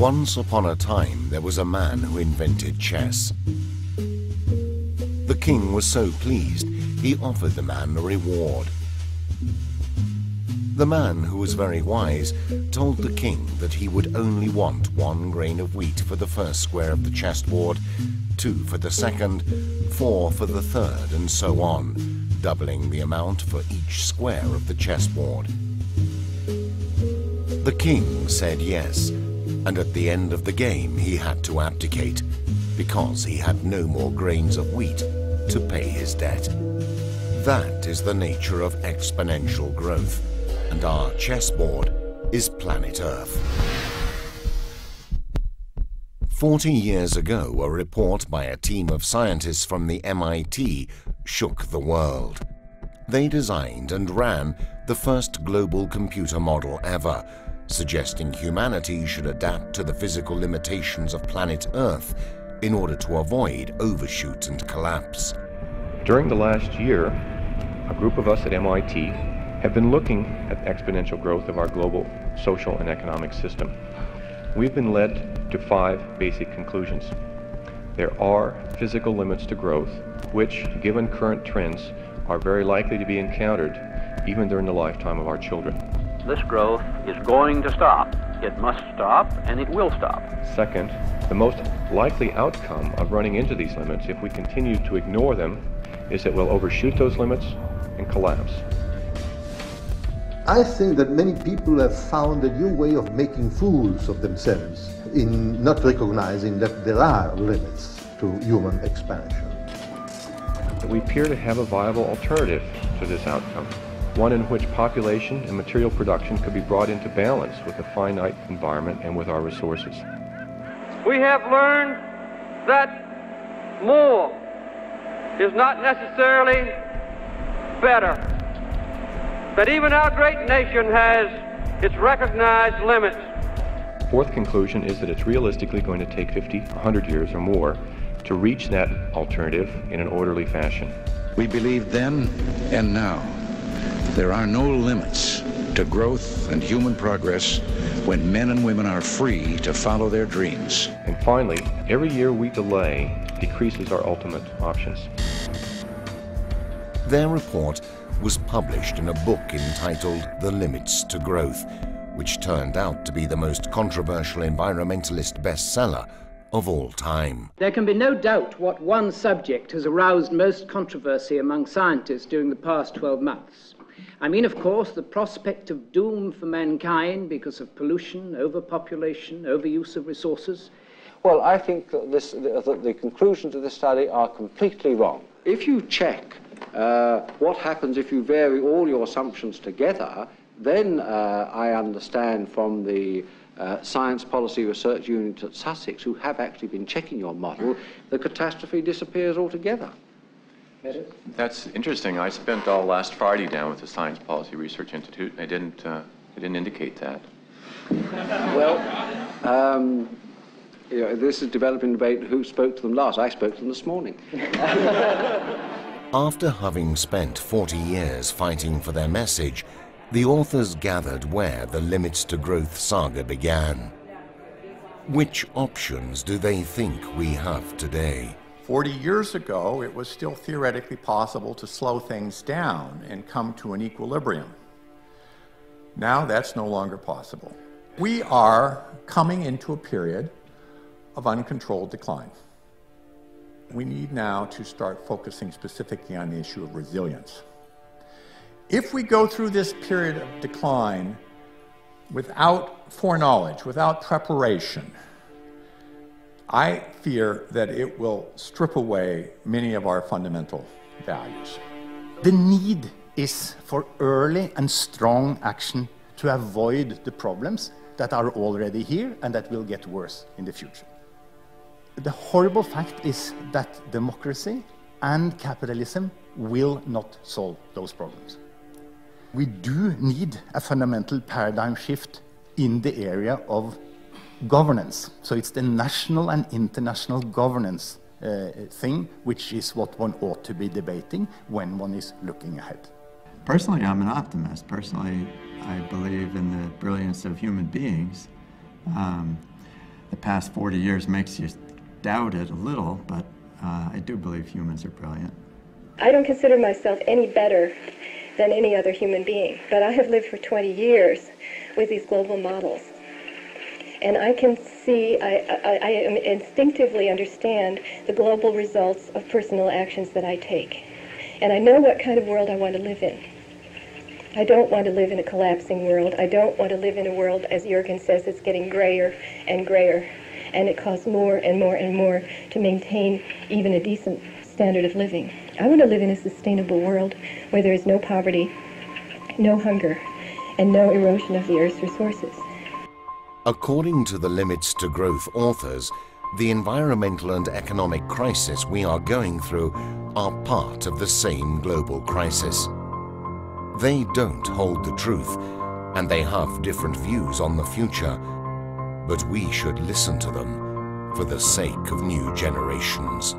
Once upon a time, there was a man who invented chess. The king was so pleased, he offered the man a reward. The man, who was very wise, told the king that he would only want one grain of wheat for the first square of the chessboard, two for the second, four for the third, and so on, doubling the amount for each square of the chessboard. The king said yes, and at the end of the game he had to abdicate, because he had no more grains of wheat to pay his debt. That is the nature of exponential growth, and our chessboard is planet Earth. Forty years ago, a report by a team of scientists from the MIT shook the world. They designed and ran the first global computer model ever, suggesting humanity should adapt to the physical limitations of planet Earth in order to avoid overshoot and collapse. During the last year, a group of us at MIT have been looking at exponential growth of our global social and economic system. We've been led to five basic conclusions. There are physical limits to growth, which, given current trends, are very likely to be encountered even during the lifetime of our children. This growth is going to stop. It must stop, and it will stop. Second, the most likely outcome of running into these limits, if we continue to ignore them, is that we'll overshoot those limits and collapse. I think that many people have found a new way of making fools of themselves in not recognizing that there are limits to human expansion. We appear to have a viable alternative to this outcome one in which population and material production could be brought into balance with the finite environment and with our resources. We have learned that more is not necessarily better. That even our great nation has its recognized limits. Fourth conclusion is that it's realistically going to take 50, 100 years or more to reach that alternative in an orderly fashion. We believe then and now there are no limits to growth and human progress when men and women are free to follow their dreams. And finally, every year we delay decreases our ultimate options. Their report was published in a book entitled The Limits to Growth, which turned out to be the most controversial environmentalist bestseller of all time. There can be no doubt what one subject has aroused most controversy among scientists during the past 12 months. I mean, of course, the prospect of doom for mankind because of pollution, overpopulation, overuse of resources. Well, I think that, this, that the conclusions of this study are completely wrong. If you check uh, what happens if you vary all your assumptions together, then uh, I understand from the uh, Science Policy Research Unit at Sussex, who have actually been checking your model, the catastrophe disappears altogether. That's interesting. I spent all last Friday down with the Science Policy Research Institute. and They didn't, uh, they didn't indicate that. well, um, you know, this is developing debate who spoke to them last. I spoke to them this morning. After having spent 40 years fighting for their message, the authors gathered where the Limits to Growth saga began. Which options do they think we have today? 40 years ago, it was still theoretically possible to slow things down and come to an equilibrium. Now that's no longer possible. We are coming into a period of uncontrolled decline. We need now to start focusing specifically on the issue of resilience. If we go through this period of decline without foreknowledge, without preparation, I fear that it will strip away many of our fundamental values. The need is for early and strong action to avoid the problems that are already here and that will get worse in the future. The horrible fact is that democracy and capitalism will not solve those problems. We do need a fundamental paradigm shift in the area of governance. So it's the national and international governance uh, thing, which is what one ought to be debating when one is looking ahead. Personally, I'm an optimist. Personally, I believe in the brilliance of human beings. Um, the past 40 years makes you doubt it a little, but uh, I do believe humans are brilliant. I don't consider myself any better than any other human being, but I have lived for 20 years with these global models. And I can see, I, I, I instinctively understand the global results of personal actions that I take. And I know what kind of world I want to live in. I don't want to live in a collapsing world. I don't want to live in a world, as Jorgen says, that's getting grayer and grayer. And it costs more and more and more to maintain even a decent standard of living. I want to live in a sustainable world where there is no poverty, no hunger, and no erosion of the Earth's resources. According to the Limits to Growth authors, the environmental and economic crisis we are going through are part of the same global crisis. They don't hold the truth, and they have different views on the future, but we should listen to them for the sake of new generations.